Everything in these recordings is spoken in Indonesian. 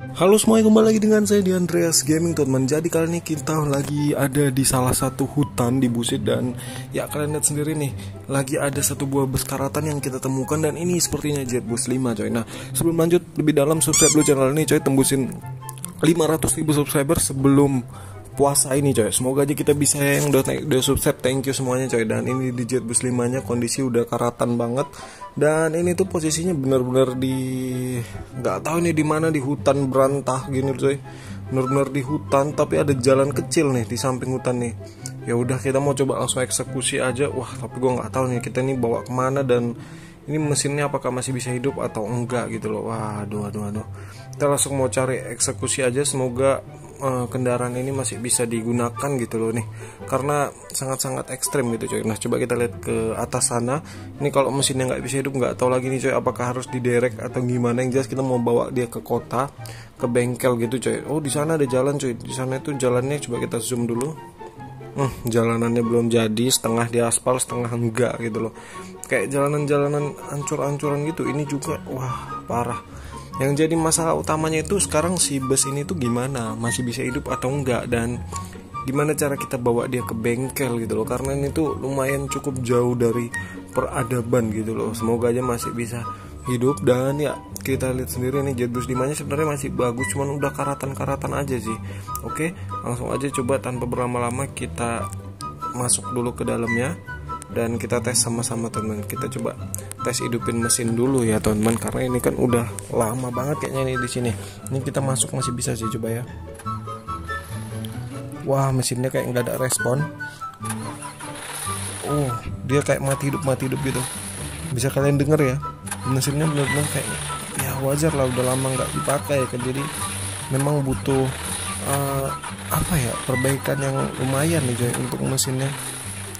Halo semuanya kembali lagi dengan saya di Andreas Gaming teman Jadi kali ini kita lagi ada di salah satu hutan di Busit Dan ya kalian lihat sendiri nih Lagi ada satu buah bus karatan yang kita temukan Dan ini sepertinya jet bus 5 coy. Nah sebelum lanjut lebih dalam subscribe dulu channel ini coy. Tembusin 500 ribu subscriber sebelum puasa ini coy. Semoga aja kita bisa yang udah, udah subscribe. Thank you semuanya coy. Dan ini di jet bus 5 nya kondisi udah karatan banget. Dan ini tuh posisinya benar-benar di nggak tahu nih di mana di hutan berantah gini coy. Benar-benar di hutan tapi ada jalan kecil nih di samping hutan nih. Ya udah kita mau coba langsung eksekusi aja. Wah tapi gue nggak tahu nih kita nih bawa ke mana dan ini mesinnya apakah masih bisa hidup atau enggak gitu loh. Waduh aduh aduh kita langsung mau cari eksekusi aja. Semoga uh, kendaraan ini masih bisa digunakan gitu loh nih. Karena sangat-sangat ekstrem gitu coy. Nah coba kita lihat ke atas sana. Ini kalau mesinnya nggak bisa hidup nggak tahu lagi nih coy apakah harus diderek atau gimana. Yang jelas kita mau bawa dia ke kota ke bengkel gitu coy. Oh di sana ada jalan coy. Di sana itu jalannya coba kita zoom dulu. Hmm, jalanannya belum jadi setengah di aspal setengah enggak gitu loh. Kayak jalanan-jalanan ancur-ancuran gitu. Ini juga wah parah yang jadi masalah utamanya itu sekarang si bus ini tuh gimana? Masih bisa hidup atau enggak? Dan gimana cara kita bawa dia ke bengkel gitu loh? Karena ini tuh lumayan cukup jauh dari peradaban gitu loh. Semoga aja masih bisa hidup. Dan ya kita lihat sendiri nih jet bus di mana sebenarnya masih bagus cuman udah karatan-karatan aja sih. Oke langsung aja coba tanpa berlama-lama kita masuk dulu ke dalamnya dan kita tes sama-sama teman. Kita coba tes hidupin mesin dulu ya teman-teman karena ini kan udah lama banget kayaknya ini di sini. Ini kita masuk masih bisa sih coba ya. Wah mesinnya kayak nggak ada respon. Oh dia kayak mati hidup mati hidup gitu. Bisa kalian denger ya? Mesinnya benar-benar kayak ya wajar lah udah lama nggak dipakai kan. Jadi memang butuh uh, apa ya perbaikan yang lumayan nih untuk mesinnya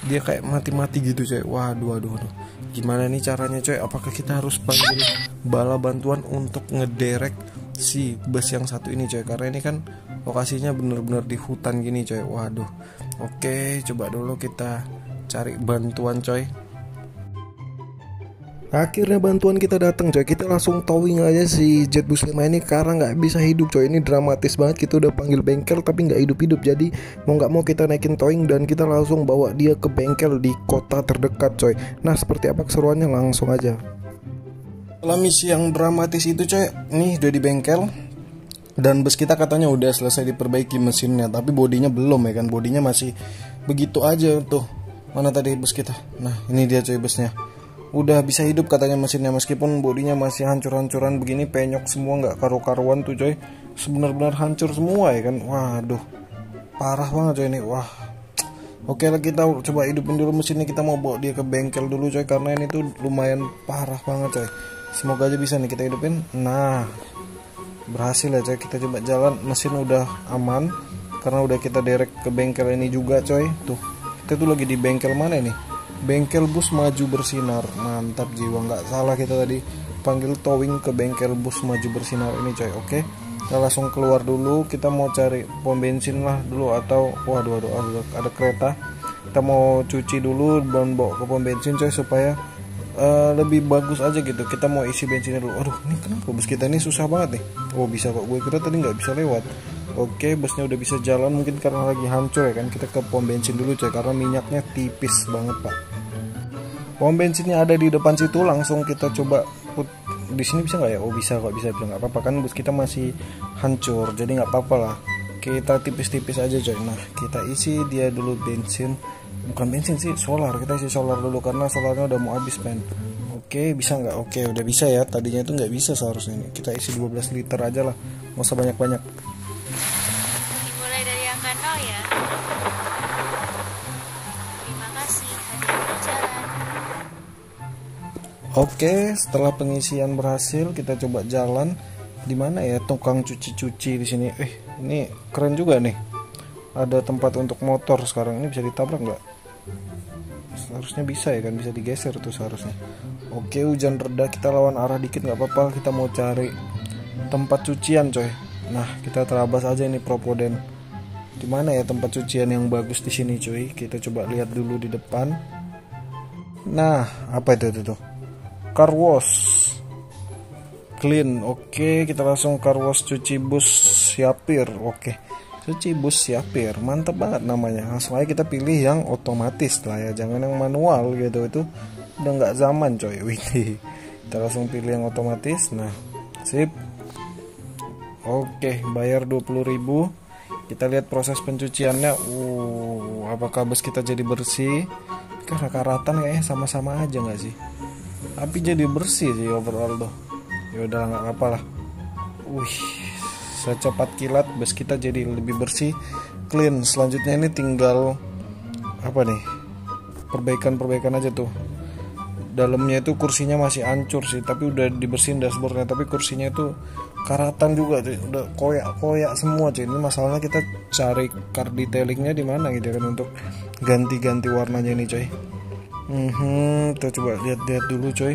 dia kayak mati-mati gitu coy. Waduh waduh waduh. Gimana nih caranya coy? Apakah kita harus panggil bala bantuan untuk ngederek si bus yang satu ini coy? Karena ini kan lokasinya bener-bener di hutan gini coy. Waduh. Oke coba dulu kita cari bantuan coy Akhirnya bantuan kita datang coy. Kita langsung towing aja si jet bus 5 ini. Karena nggak bisa hidup coy. Ini dramatis banget. Kita udah panggil bengkel tapi nggak hidup-hidup. Jadi mau nggak mau kita naikin towing Dan kita langsung bawa dia ke bengkel di kota terdekat coy. Nah seperti apa keseruannya? Langsung aja. Setelah misi yang dramatis itu coy Nih udah di bengkel. Dan bus kita katanya udah selesai diperbaiki mesinnya. Tapi bodinya belum ya kan? Bodinya masih begitu aja tuh. Mana tadi bus kita? Nah ini dia coy busnya udah bisa hidup katanya mesinnya meskipun bodinya masih hancur-hancuran begini penyok semua nggak karu-karuan tuh coy. Sebenar-benar hancur semua ya kan? Waduh parah banget coy ini. Wah. Oke lah kita coba hidupin dulu mesinnya kita mau bawa dia ke bengkel dulu coy karena ini tuh lumayan parah banget coy. Semoga aja bisa nih kita hidupin. Nah berhasil ya coy. Kita coba jalan. Mesin udah aman karena udah kita derek ke bengkel ini juga coy. Tuh kita tuh lagi di bengkel mana ini bengkel bus maju bersinar. Mantap jiwa. Nggak salah kita tadi panggil towing ke bengkel bus maju bersinar ini coy. Oke kita langsung keluar dulu. Kita mau cari pom bensin lah dulu atau waduh waduh ada, ada kereta. Kita mau cuci dulu dan bawa ke pom bensin coy supaya uh, lebih bagus aja gitu. Kita mau isi bensinnya dulu. Aduh ini kenapa? Bus kita ini susah banget nih. Oh bisa kok. Gue kira tadi nggak bisa lewat. Oke, busnya udah bisa jalan mungkin karena lagi hancur ya kan. Kita ke pom bensin dulu coy karena minyaknya tipis banget, Pak. Pom bensinnya ada di depan situ, langsung kita coba put di sini bisa nggak ya? Oh bisa kok bisa bisa nggak apa-apa kan bus kita masih hancur, jadi nggak apa-apa lah. Kita tipis-tipis aja coy. Nah kita isi dia dulu bensin, bukan bensin sih solar. Kita isi solar dulu karena solarnya udah mau habis pen. Oke bisa nggak? Oke udah bisa ya. Tadinya itu nggak bisa seharusnya ini. Kita isi 12 liter aja lah, nggak usah banyak-banyak. Oke, setelah pengisian berhasil, kita coba jalan. Di mana ya tukang cuci-cuci di sini? Eh, ini keren juga nih. Ada tempat untuk motor sekarang. Ini bisa ditabrak nggak? Seharusnya bisa ya kan, bisa digeser tuh seharusnya. Oke, hujan reda, kita lawan arah dikit nggak apa-apa. Kita mau cari tempat cucian, coy. Nah, kita terabas aja ini Propoden. Di mana ya tempat cucian yang bagus di sini, cuy? Kita coba lihat dulu di depan. Nah, apa itu itu tuh? Car wash. clean oke. Kita langsung karwas cuci bus siapir oke. Cuci bus siapir mantep banget namanya. Langsung aja kita pilih yang otomatis lah ya. Jangan yang manual gitu itu udah nggak zaman coy. Wih. Kita langsung pilih yang otomatis nah sip. Oke bayar 20.000 kita lihat proses pencuciannya. Uh apakah bus kita jadi bersih? Karena karatan kayaknya sama-sama aja nggak sih tapi jadi bersih sih overall tuh. Ya udah nggak apa lah. Wih secepat kilat bus kita jadi lebih bersih clean. Selanjutnya ini tinggal apa nih? Perbaikan-perbaikan aja tuh. Dalamnya itu kursinya masih hancur sih tapi udah dibersihin dashboardnya. Tapi kursinya itu karatan juga tuh udah koyak-koyak semua cuy ini masalahnya kita cari car detailingnya di mana gitu kan untuk ganti-ganti warnanya ini coy hmm, kita coba lihat-lihat dulu coy.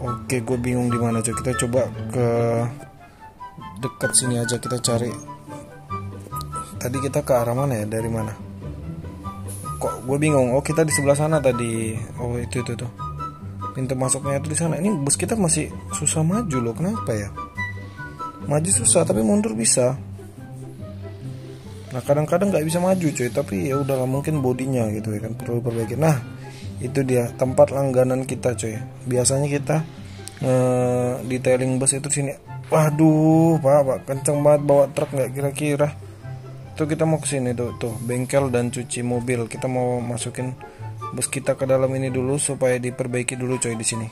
Oke gue bingung di mana coy. Kita coba ke dekat sini aja kita cari. Tadi kita ke arah mana ya? Dari mana? Kok gue bingung? Oh kita di sebelah sana tadi. Oh itu itu tuh pintu masuknya itu di sana. Ini bus kita masih susah maju loh. Kenapa ya? Maju susah tapi mundur bisa nah kadang-kadang nggak bisa maju cuy tapi ya udahlah mungkin bodinya gitu ya kan perlu perbaiki nah itu dia tempat langganan kita cuy. Biasanya kita uh, detailing bus itu sini. Waduh pak pak kenceng banget bawa truk nggak kira-kira? Tuh kita mau ke sini tuh tuh bengkel dan cuci mobil. Kita mau masukin bus kita ke dalam ini dulu supaya diperbaiki dulu coy di sini.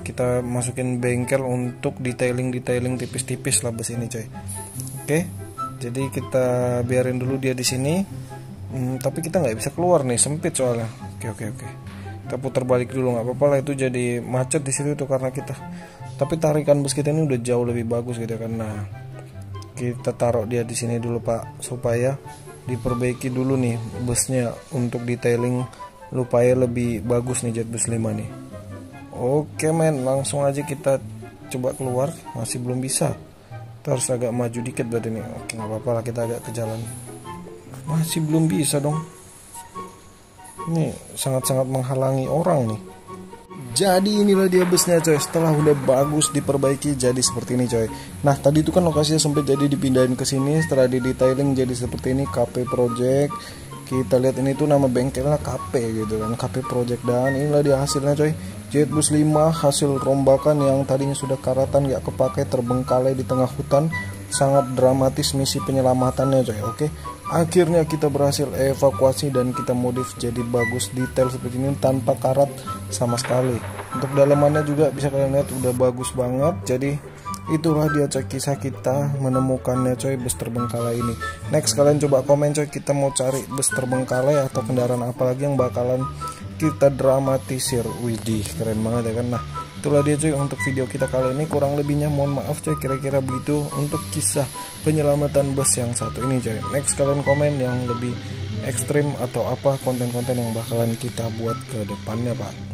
Kita masukin bengkel untuk detailing detailing tipis-tipis lah bus ini coy oke jadi kita biarin dulu dia di sini. Hmm, tapi kita nggak bisa keluar nih sempit soalnya. Oke oke oke. Kita putar balik dulu nggak apa-apa lah itu jadi macet di situ tuh karena kita. Tapi tarikan bus kita ini udah jauh lebih bagus gitu kan. Nah kita taruh dia di sini dulu pak supaya diperbaiki dulu nih busnya untuk detailing supaya lebih bagus nih jet bus 5 nih. Oke men, langsung aja kita coba keluar. Masih belum bisa. Harus agak maju dikit berarti nih. Oke, nggak apa-apa lah kita agak ke jalan. Masih belum bisa dong. Ini sangat-sangat menghalangi orang nih. Jadi inilah dia busnya coy. Setelah udah bagus diperbaiki jadi seperti ini coy. Nah tadi itu kan lokasinya sempit jadi dipindahin ke sini. Setelah di detailing jadi seperti ini KP Project. Kita lihat ini tuh nama bengkelnya KP gitu kan. KP Project dan inilah dia hasilnya coy Jetbus 5 hasil rombakan yang tadinya sudah karatan gak kepakai terbengkalai di tengah hutan sangat dramatis misi penyelamatannya coy oke? Akhirnya kita berhasil evakuasi dan kita modif jadi bagus detail seperti ini tanpa karat sama sekali. Untuk dalamannya juga bisa kalian lihat udah bagus banget. Jadi itulah dia coy kisah kita menemukannya coy bus terbengkalai ini. Next kalian coba komen coy kita mau cari bus terbengkalai atau kendaraan apa lagi yang bakalan kita dramatisir. Widih keren banget ya kan? Nah itulah dia cuy untuk video kita kali ini. Kurang lebihnya mohon maaf cuy kira-kira begitu untuk kisah penyelamatan bus yang satu ini cuy. Next kalian komen yang lebih ekstrim atau apa konten-konten yang bakalan kita buat ke depannya pak